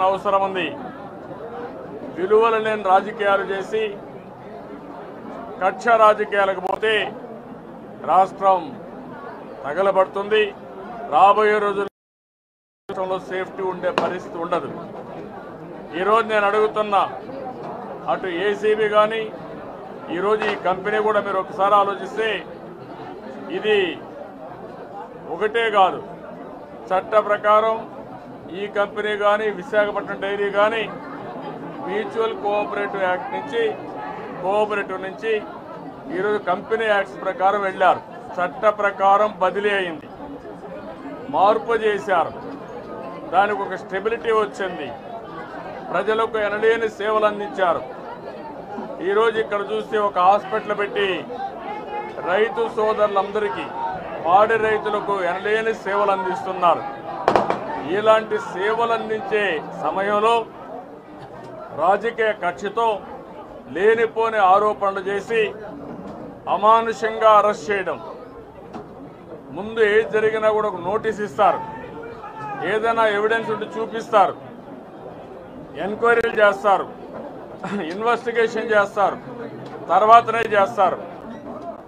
అవసరం ఉంది. విలువలు లేని రాజకీయాలు చేసి కక్ష రాజకీయాలకు పోతే రాష్ట్రం తగలబడుతుంది. రాబోయే రోజుల్లో సేఫ్టీ ఉండే పరిస్థితి ఉండదు. ఈరోజు నేను అడుగుతున్నా అటు ఏసీబీ కానీ ఈరోజు ఈ కంపెనీ కూడా మీరు ఒకసారి ఆలోచిస్తే ఇది ఒకటే కాదు. చట్ట ప్రకారం ఈ కంపెనీ కానీ విశాఖపట్నం డైరీ కానీ మ్యూచువల్ కోఆపరేటివ్ యాక్ట్ నుంచి కోఆపరేటివ్ నుంచి ఈరోజు కంపెనీ యాక్ట్స్ ప్రకారం వెళ్ళారు. చట్ట ప్రకారం బదిలీ అయింది. మార్పు చేశారు. దానికి ఒక స్టెబిలిటీ వచ్చింది. ప్రజలకు ఎనలేని సేవలు అందించారు. ఈరోజు ఇక్కడ చూస్తే ఒక హాస్పిటల్ పెట్టి రైతు సోదరులందరికీ పాడి రైతులకు ఎనలేని సేవలు అందిస్తున్నారు. ఇలాంటి సేవలందించే సమయంలో రాజకీయ కక్షతో లేనిపోని ఆరోపణలు చేసి అమానుషంగా అరెస్ట్ చేయడం. ముందు ఏది జరిగినా కూడా ఒక నోటీస్ ఇస్తారు. ఏదైనా ఎవిడెన్స్ ఉంటే చూపిస్తారు. ఎంక్వైరీలు చేస్తారు. ఇన్వెస్టిగేషన్ చేస్తారు. తర్వాతనే చేస్తారు.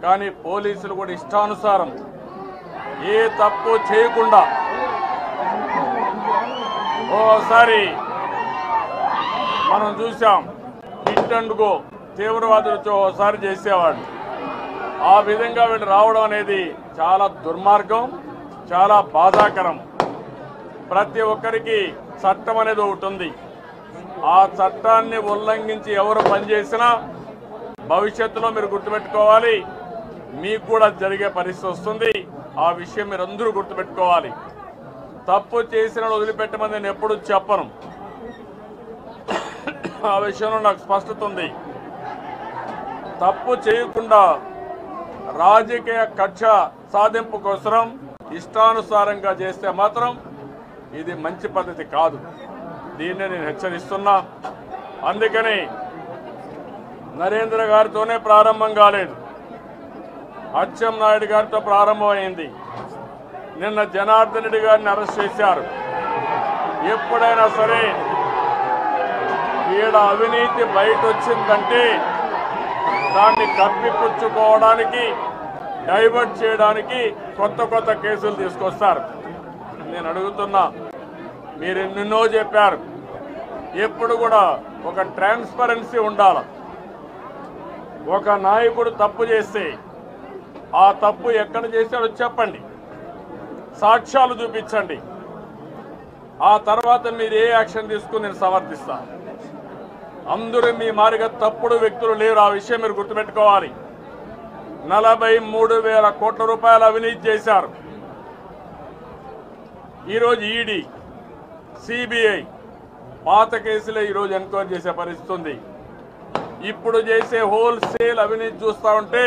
కానీ పోలీసులు కూడా ఇష్టానుసారం ఏ తప్పు చేయకుండా ఓసారి మనం చూసాం హిట్ అండ్ గో తీవ్రవాదులు ఓసారి చేసేవాడు. ఆ విధంగా వీళ్ళు రావడం అనేది చాలా దుర్మార్గం చాలా బాధాకరం. ప్రతి ఒక్కరికి చట్టం అనేది ఒకటి ఉంది. ఆ చట్టాన్ని ఉల్లంఘించి ఎవరు పనిచేసినా భవిష్యత్తులో మీరు గుర్తుపెట్టుకోవాలి. మీకు కూడా జరిగే పరిస్థితి వస్తుంది. ఆ విషయం మీరు అందరూ గుర్తుపెట్టుకోవాలి. తప్పు చేసిన వదిలిపెట్టమని నేను ఎప్పుడు చెప్పను. ఆ విషయంలో నాకు స్పష్టత ఉంది. తప్పు చేయకుండా రాజకీయ కక్ష సాధింపు కోసరం ఇష్టానుసారంగా చేస్తే మాత్రం ఇది మంచి పద్ధతి కాదు. దీన్ని నేను హెచ్చరిస్తున్నా. అందుకని నరేంద్ర గారితోనే ప్రారంభం కాలేదు. అచ్చెం నాయుడు గారితో ప్రారంభమైంది. నిన్న జనార్దన్ రెడ్డి గారిని అరెస్ట్ చేశారు. ఎప్పుడైనా సరే ఈడ అవినీతి బయట వచ్చిందంటే దాన్ని కప్పిపుచ్చుకోవడానికి డైవర్ట్ చేయడానికి కొత్త కొత్త కేసులు తీసుకొస్తారు. నేను అడుగుతున్నా మీరు ఎన్నెన్నో చెప్పారు. ఎప్పుడు కూడా ఒక ట్రాన్స్పరెన్సీ ఉండాలి. ఒక నాయకుడు తప్పు చేస్తే ఆ తప్పు ఎక్కడ చేశాడో చెప్పండి. సాక్ష్యాలు చూపించండి. ఆ తర్వాత మీరు ఏ యాక్షన్ తీసుకుని నేను సమర్థిస్తాను అందరూ మీ మారిగా తప్పుడు వ్యక్తులు లేరు. ఆ విషయం మీరు గుర్తుపెట్టుకోవాలి. నలభై మూడు వేల కోట్ల రూపాయలు అవినీతి చేశారు. ఈరోజు ఈడీ సిబిఐ పాత కేసులే ఈరోజు ఎంక్వైరీ చేసే పరిస్థితి ఉంది. ఇప్పుడు చేసే హోల్సేల్ అవినీతి చూస్తా ఉంటే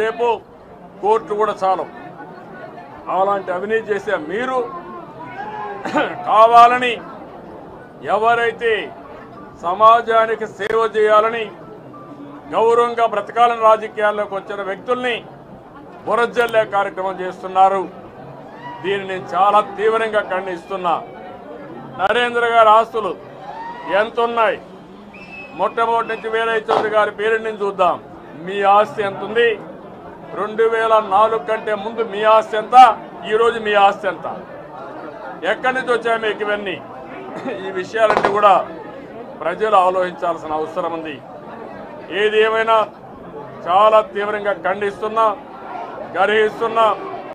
రేపు కోర్టు కూడా చాలు అలాంటి అవినీతి చేసే మీరు కావాలని ఎవరైతే సమాజానికి సేవ చేయాలని గౌరవంగా బ్రతకాలని రాజకీయాల్లోకి వచ్చిన వ్యక్తుల్ని బురజల్లే కార్యక్రమం చేస్తున్నారు. దీన్ని నేను చాలా తీవ్రంగా ఖండిస్తున్నా. నరేంద్ర గారి ఆస్తులు ఎంతున్నాయి? మొట్టమొదటి నుంచి వీరయ్య చౌదరి గారి పేరు నుంచి చూద్దాం. మీ ఆస్తి ఎంత ఉంది రెండు వేల నాలుగు కంటే ముందు మీ ఆస్తి ఎంత? ఈరోజు మీ ఆస్తి ఎంత? ఎక్కడి నుంచి వచ్చాయి మీకు ఇవన్నీ? ఈ విషయాలన్నీ కూడా ప్రజలు ఆలోచించాల్సిన అవసరం ఉంది. ఏది ఏమైనా చాలా తీవ్రంగా ఖండిస్తున్నా గర్హిస్తున్నా